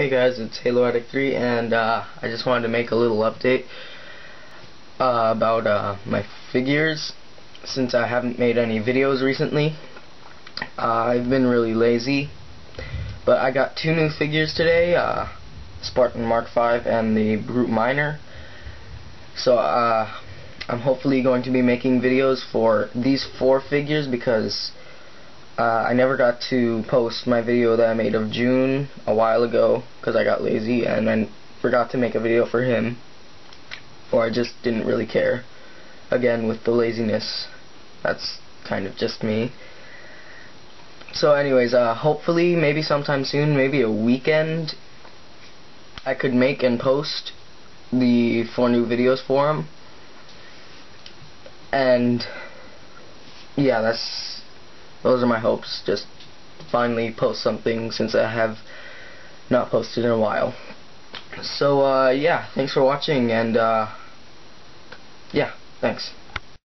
Hey guys, it's Halo Addict 3 and uh, I just wanted to make a little update uh, about uh, my figures since I haven't made any videos recently. Uh, I've been really lazy, but I got two new figures today, uh, Spartan Mark V and the Brute Minor. So uh, I'm hopefully going to be making videos for these four figures because uh, I never got to post my video that I made of Jun a while ago because I got lazy and I forgot to make a video for him or I just didn't really care. Again with the laziness that's kind of just me. So anyways uh, hopefully maybe sometime soon maybe a weekend I could make and post the four new videos for him. And yeah that's those are my hopes. Just finally post something since I have not posted in a while. So, uh, yeah, thanks for watching, and, uh, yeah, thanks.